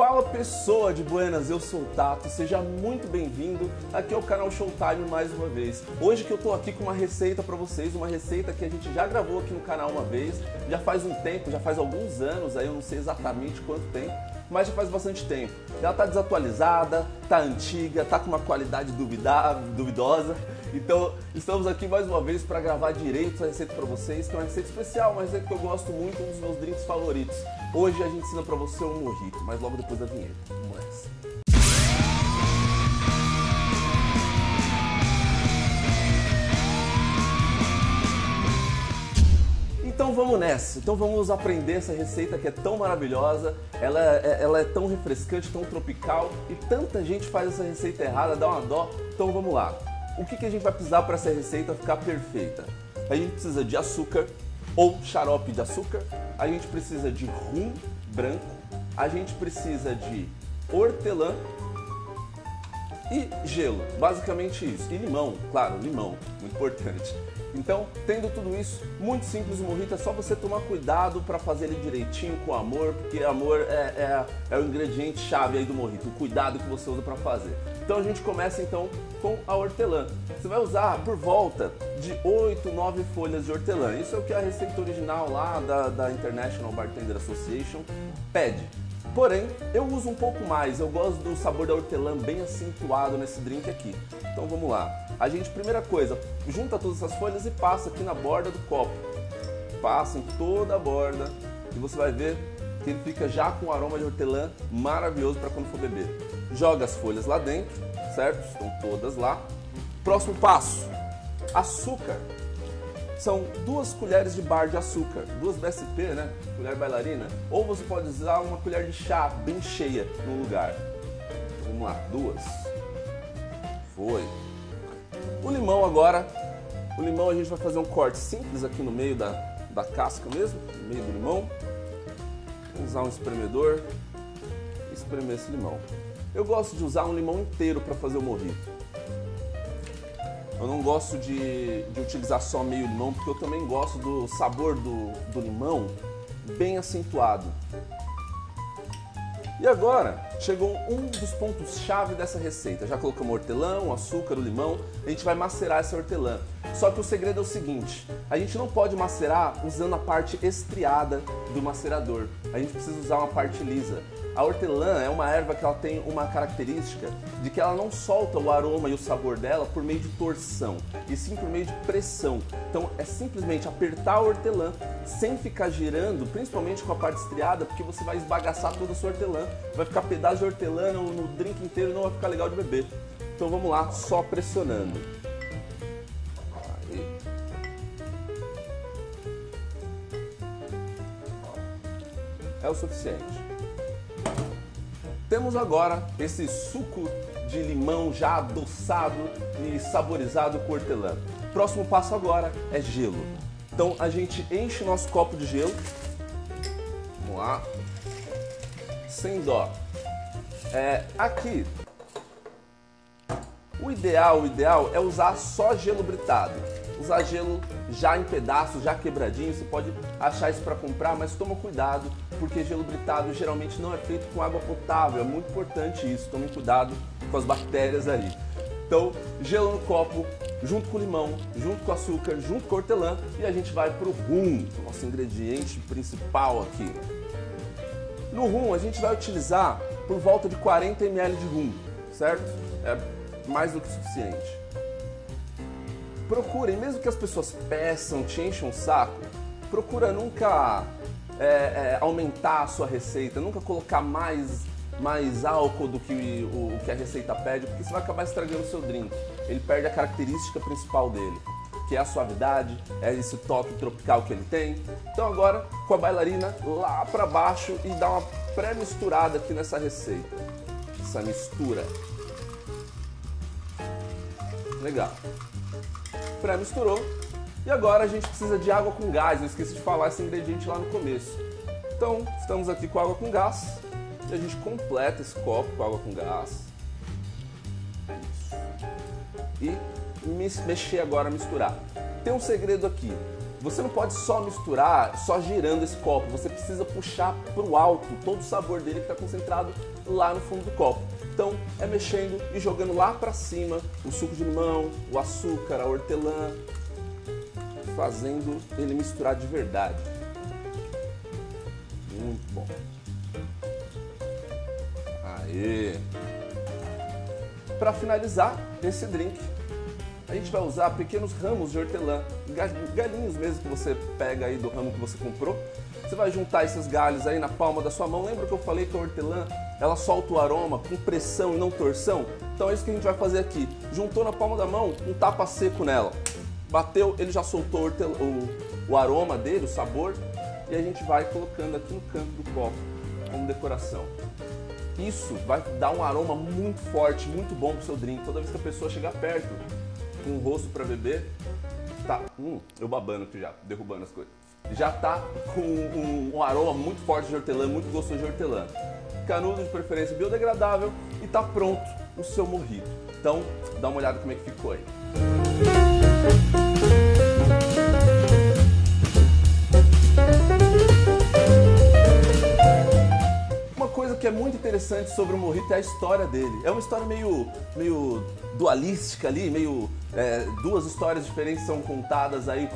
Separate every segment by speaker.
Speaker 1: Fala pessoa de Buenas, eu sou o Tato, seja muito bem-vindo aqui ao canal Showtime mais uma vez. Hoje que eu tô aqui com uma receita para vocês, uma receita que a gente já gravou aqui no canal uma vez, já faz um tempo, já faz alguns anos, aí eu não sei exatamente quanto tempo, mas já faz bastante tempo. Ela tá desatualizada, tá antiga, tá com uma qualidade duvidável, duvidosa. Então, estamos aqui mais uma vez para gravar direito essa receita para vocês, que é uma receita especial, uma receita que eu gosto muito, um dos meus drinks favoritos. Hoje a gente ensina para você um mojito, mas logo depois da vinheta. Vamos nessa. Então vamos nessa. Então vamos aprender essa receita que é tão maravilhosa, ela é, ela é tão refrescante, tão tropical e tanta gente faz essa receita errada, dá uma dó. Então vamos lá. O que, que a gente vai precisar para essa receita ficar perfeita? A gente precisa de açúcar ou xarope de açúcar, a gente precisa de rum branco, a gente precisa de hortelã e gelo, basicamente isso. E limão, claro, limão, muito importante. Então, tendo tudo isso, muito simples o morrito, é só você tomar cuidado para fazer ele direitinho com amor, porque amor é, é, é o ingrediente chave aí do morrito, o cuidado que você usa para fazer. Então a gente começa então com a hortelã. Você vai usar por volta de 8, 9 folhas de hortelã. Isso é o que a receita original lá da, da International Bartender Association pede. Porém, eu uso um pouco mais, eu gosto do sabor da hortelã bem acentuado nesse drink aqui. Então vamos lá. A gente, primeira coisa, junta todas essas folhas e passa aqui na borda do copo. Passa em toda a borda e você vai ver que ele fica já com um aroma de hortelã maravilhoso para quando for beber. Joga as folhas lá dentro, certo? Estão todas lá. Próximo passo: açúcar são duas colheres de bar de açúcar, duas BSP, né? Colher bailarina. Ou você pode usar uma colher de chá bem cheia no lugar. Vamos lá, duas. Foi. O limão agora. O limão a gente vai fazer um corte simples aqui no meio da, da casca mesmo, no meio do limão. Usar um espremedor e espremer esse limão. Eu gosto de usar um limão inteiro para fazer o morrito. Eu não gosto de, de utilizar só meio limão, porque eu também gosto do sabor do, do limão bem acentuado. E agora chegou um dos pontos-chave dessa receita. Já colocamos o hortelã, o açúcar, o limão. A gente vai macerar essa hortelã. Só que o segredo é o seguinte: a gente não pode macerar usando a parte estriada do macerador. A gente precisa usar uma parte lisa. A hortelã é uma erva que ela tem uma característica de que ela não solta o aroma e o sabor dela por meio de torção, e sim por meio de pressão. Então é simplesmente apertar a hortelã sem ficar girando, principalmente com a parte estriada, porque você vai esbagaçar toda a sua hortelã, vai ficar pedaço de hortelã no, no drink inteiro e não vai ficar legal de beber. Então vamos lá, só pressionando. O suficiente. Temos agora esse suco de limão já adoçado e saborizado com hortelã. Próximo passo agora é gelo. Então a gente enche nosso copo de gelo. Vamos lá. Sem dó. É, aqui, o ideal, o ideal é usar só gelo britado. Usar gelo já em pedaços, já quebradinho, você pode achar isso para comprar, mas toma cuidado, porque gelo britado geralmente não é feito com água potável, é muito importante isso, tome cuidado com as bactérias ali. Então, gelo no copo, junto com limão, junto com açúcar, junto com hortelã, e a gente vai pro rum, nosso ingrediente principal aqui. No rum, a gente vai utilizar por volta de 40 ml de rum, certo? É mais do que suficiente procurem, mesmo que as pessoas peçam, te enchem um saco, procura nunca é, é, aumentar a sua receita, nunca colocar mais, mais álcool do que o, o que a receita pede, porque você vai acabar estragando o seu drink. Ele perde a característica principal dele, que é a suavidade, é esse toque tropical que ele tem. Então agora, com a bailarina lá para baixo e dá uma pré-misturada aqui nessa receita. Essa mistura. Legal pré-misturou. E agora a gente precisa de água com gás. Eu esqueci de falar esse ingrediente lá no começo. Então, estamos aqui com água com gás. E a gente completa esse copo com água com gás. Isso. E mexer agora, misturar. Tem um segredo aqui. você não pode só misturar, só girando esse copo. Você precisa puxar para o alto todo o sabor dele que está concentrado lá no fundo do copo. Então é mexendo e jogando lá para cima o suco de limão, o açúcar, a hortelã, fazendo ele misturar de verdade. Muito bom. Aê! Para finalizar esse drink, a gente vai usar pequenos ramos de hortelã, galinhos mesmo que você pega aí do ramo que você comprou. Você vai juntar esses galhos aí na palma da sua mão. Lembra que eu falei que a hortelã ela solta o aroma com pressão e não torção? Então é isso que a gente vai fazer aqui. Juntou na palma da mão, um tapa seco nela. Bateu, ele já soltou o, o aroma dele, o sabor, e a gente vai colocando aqui no canto do copo como decoração. Isso vai dar um aroma muito forte, muito bom pro seu drink. Toda vez que a pessoa chegar perto, com o rosto para beber, tá, hum, eu babando aqui já, derrubando as coisas. Já tá com um, um aroma muito forte de hortelã, muito gostoso de hortelã. Canudo de preferência biodegradável e tá pronto o seu morrito. Então, dá uma olhada como é que ficou aí. Uma coisa que é muito interessante sobre o morrito é a história dele. É uma história meio, meio dualística ali, meio é, duas histórias diferentes são contadas aí,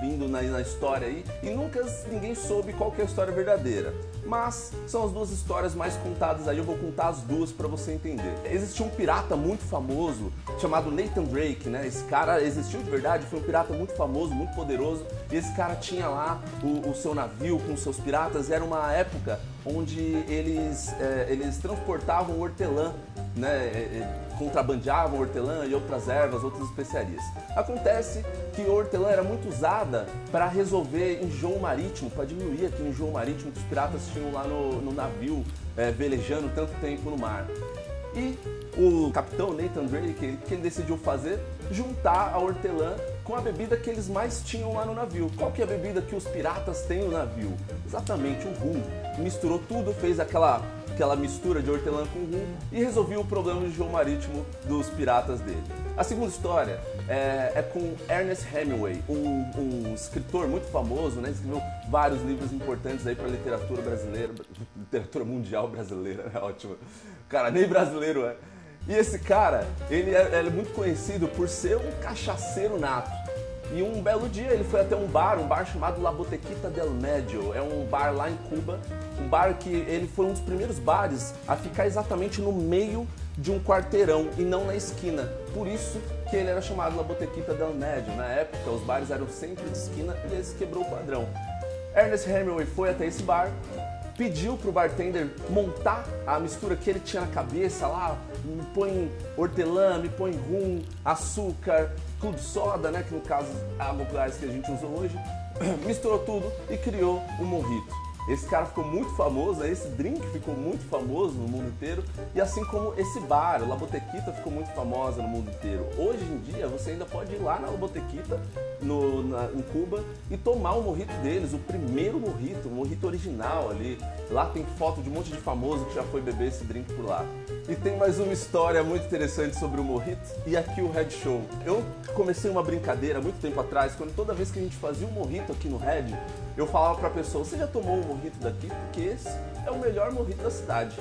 Speaker 1: vindo na, na, história aí, e nunca ninguém soube qual é a história verdadeira. Mas são as duas histórias mais contadas aí, eu vou contar as duas para você entender. Existia um pirata muito famoso chamado Nathan Drake, né? Esse cara existiu de verdade, foi um pirata muito famoso, muito poderoso, e esse cara tinha lá o, o seu navio com seus piratas, era uma época onde eles, é, eles transportavam hortelã, né? É, é, contrabandeavam hortelã e outras ervas, outras especiarias. Acontece que a hortelã era muito usada para resolver enjoo marítimo, para diminuir aquele enjoo marítimo que os piratas tinham lá no, no navio, é, velejando tanto tempo no mar. E o capitão Nathan Drake, que ele decidiu fazer? Juntar a hortelã com a bebida que eles mais tinham lá no navio. Qual que é a bebida que os piratas têm no navio? Exatamente, o rum. Misturou tudo, fez aquela aquela mistura de hortelã com rum e resolveu o problema de jogo marítimo dos piratas dele. A segunda história é, é com Ernest Hemingway, um, um, escritor muito famoso, né? Escreveu vários livros importantes aí para literatura brasileira, literatura mundial brasileira, é ótimo. Cara, nem brasileiro é. E esse cara, ele é, ele é muito conhecido por ser um cachaceiro nato. E um belo dia ele foi até um bar, um bar chamado La Botequita del Medio. É um bar lá em Cuba, um bar que ele foi um dos primeiros bares a ficar exatamente no meio de um quarteirão e não na esquina. Por isso que ele era chamado La Botequita del Medio. Na época, os bares eram sempre de esquina e esse quebrou o padrão. Ernest Hemingway foi até esse bar, pediu pro bartender montar a mistura que ele tinha na cabeça lá, me põe hortelã, me põe rum, açúcar, clube soda, né, que no caso água gás que a gente usou hoje, misturou tudo e criou um morrito. Esse cara ficou muito famoso, né? esse drink ficou muito famoso no mundo inteiro, e assim como esse bar, La Botequita, ficou muito famosa no mundo inteiro. Hoje em dia, você ainda pode ir lá na La Botequita, no, na, em Cuba, e tomar o morrito deles, o primeiro morrito, o morrito original ali. Lá tem foto de um monte de famoso que já foi beber esse drink por lá. E tem mais uma história muito interessante sobre o morrito e aqui o Red Show. Eu comecei uma brincadeira muito tempo atrás, quando toda vez que a gente fazia um morrito aqui no Red, eu falava pra pessoa, você já tomou um morrito daqui? Porque esse é o melhor morrito da cidade.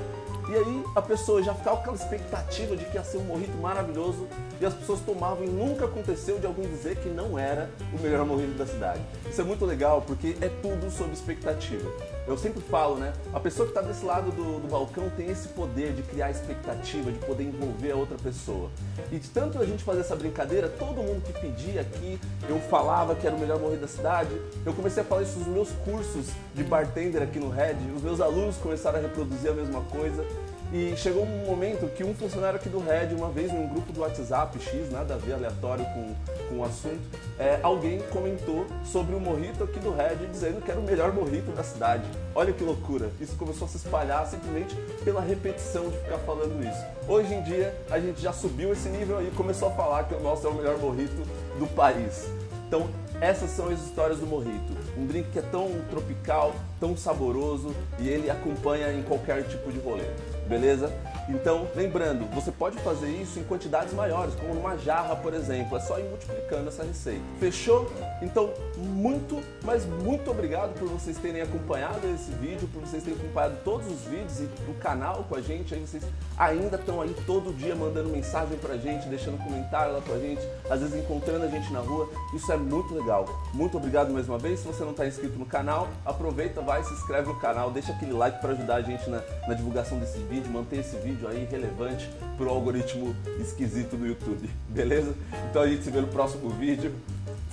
Speaker 1: E aí a pessoa já ficava com aquela expectativa de que ia ser um morrito maravilhoso e as pessoas tomavam e nunca aconteceu de alguém dizer que não era o melhor morrito da cidade. Isso é muito legal porque é tudo sobre expectativa. Eu sempre falo, né? A pessoa que está desse lado do, do balcão tem esse poder de criar expectativa, de poder envolver a outra pessoa. E de tanto a gente fazer essa brincadeira, todo mundo que pedia aqui, eu falava que era o melhor morrito da cidade. Eu comecei a falar isso nos meus cursos de bartender aqui no Red. Os meus alunos começaram a reproduzir a mesma coisa. E chegou um momento que um funcionário aqui do Red, uma vez em um grupo do WhatsApp X, nada a ver, aleatório com, com o assunto, é, alguém comentou sobre o morrito aqui do Red, dizendo que era o melhor morrito da cidade. Olha que loucura! Isso começou a se espalhar simplesmente pela repetição de ficar falando isso. Hoje em dia, a gente já subiu esse nível e começou a falar que o nosso é o melhor morrito do país. Então, essas são as histórias do morrito. Um drink que é tão tropical, tão saboroso e ele acompanha em qualquer tipo de rolê, beleza? Então, lembrando, você pode fazer isso em quantidades maiores, como numa jarra, por exemplo. É só ir multiplicando essa receita. Fechou? Então, muito, mas muito obrigado por vocês terem acompanhado esse vídeo, por vocês terem acompanhado todos os vídeos e o canal com a gente. Aí vocês ainda estão aí todo dia mandando mensagem pra gente, deixando comentário lá com a gente, às vezes encontrando a gente na rua. Isso é muito legal. Muito obrigado mais uma vez. Se você não está inscrito no canal, aproveita, vai, se inscreve no canal, deixa aquele like para ajudar a gente na, na divulgação desse vídeo, manter esse vídeo vídeo aí relevante para o algoritmo esquisito do YouTube, beleza? Então a gente se vê no próximo vídeo.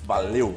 Speaker 1: Valeu!